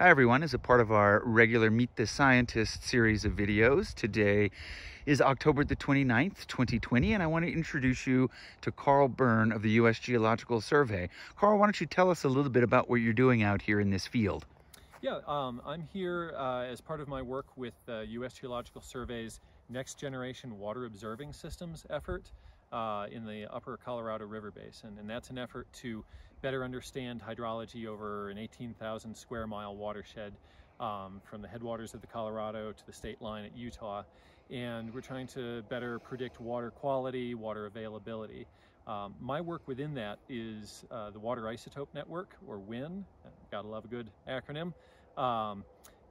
Hi everyone, as a part of our regular Meet the Scientist series of videos, today is October the 29th, 2020, and I want to introduce you to Carl Bern of the U.S. Geological Survey. Carl, why don't you tell us a little bit about what you're doing out here in this field? Yeah, um, I'm here uh, as part of my work with the U.S. Geological Survey's Next Generation Water Observing Systems effort uh, in the upper Colorado River Basin. And that's an effort to better understand hydrology over an 18,000 square mile watershed um, from the headwaters of the Colorado to the state line at Utah. And we're trying to better predict water quality, water availability. Um, my work within that is uh, the Water Isotope Network, or WIN. Gotta love a good acronym. Um,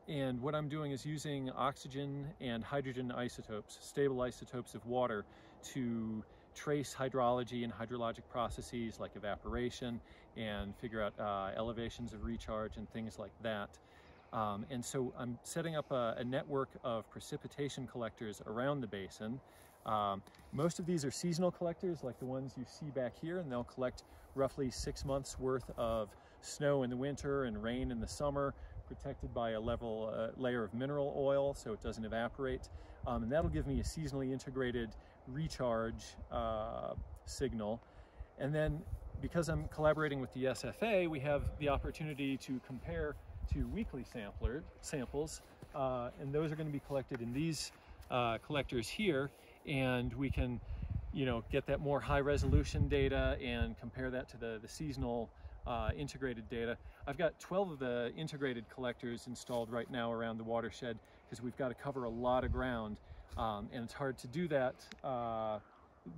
and what I'm doing is using oxygen and hydrogen isotopes, stable isotopes of water, to trace hydrology and hydrologic processes like evaporation and figure out uh, elevations of recharge and things like that. Um, and so I'm setting up a, a, network of precipitation collectors around the basin. Um, most of these are seasonal collectors like the ones you see back here and they'll collect roughly six months worth of snow in the winter and rain in the summer protected by a level uh, layer of mineral oil so it doesn't evaporate. Um, and that'll give me a seasonally integrated recharge uh, signal. And then because I'm collaborating with the SFA, we have the opportunity to compare to weekly sampler, samples, uh, and those are going to be collected in these uh, collectors here, and we can, you know, get that more high resolution data and compare that to the, the seasonal uh, integrated data. I've got 12 of the integrated collectors installed right now around the watershed because we've got to cover a lot of ground um, and it's hard to do that, uh,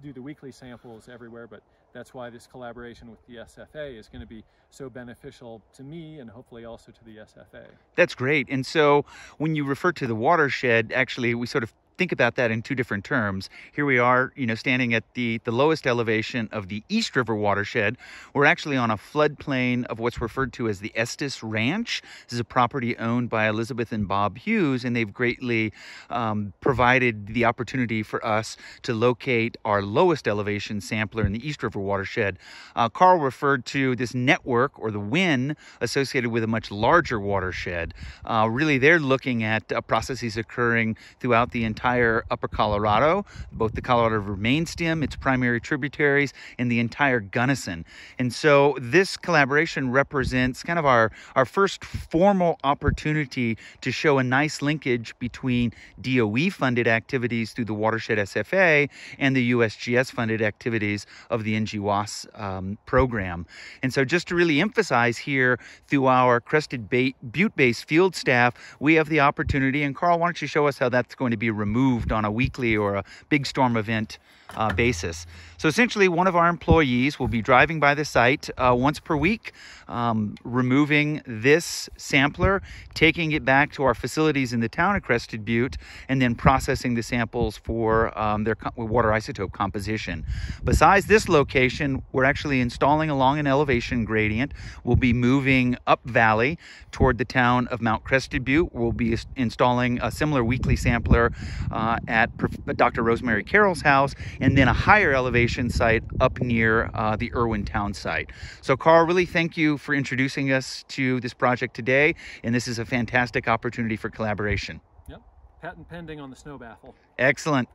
do the weekly samples everywhere, but that's why this collaboration with the SFA is going to be so beneficial to me and hopefully also to the SFA. That's great. And so when you refer to the watershed, actually, we sort of think about that in two different terms. Here we are, you know, standing at the, the lowest elevation of the East River watershed. We're actually on a floodplain of what's referred to as the Estes Ranch. This is a property owned by Elizabeth and Bob Hughes, and they've greatly um, provided the opportunity for us to locate our lowest elevation sampler in the East River watershed. Uh, Carl referred to this network or the WIN associated with a much larger watershed. Uh, really, they're looking at uh, processes occurring throughout the entire entire upper Colorado, both the Colorado River main stem, its primary tributaries, and the entire Gunnison. And so this collaboration represents kind of our, our first formal opportunity to show a nice linkage between DOE funded activities through the Watershed SFA and the USGS funded activities of the NGWOS um, program. And so just to really emphasize here through our Crested Butte based field staff, we have the opportunity, and Carl, why don't you show us how that's going to be removed moved on a weekly or a big storm event uh, basis. So essentially, one of our employees will be driving by the site uh, once per week, um, removing this sampler, taking it back to our facilities in the town of Crested Butte, and then processing the samples for um, their water isotope composition. Besides this location, we're actually installing along an elevation gradient. We'll be moving up valley toward the town of Mount Crested Butte. We'll be installing a similar weekly sampler uh, at Dr. Rosemary Carroll's house and then a higher elevation site up near uh, the Irwin Town site. So Carl, really thank you for introducing us to this project today, and this is a fantastic opportunity for collaboration. Yep, patent pending on the snow baffle. Excellent.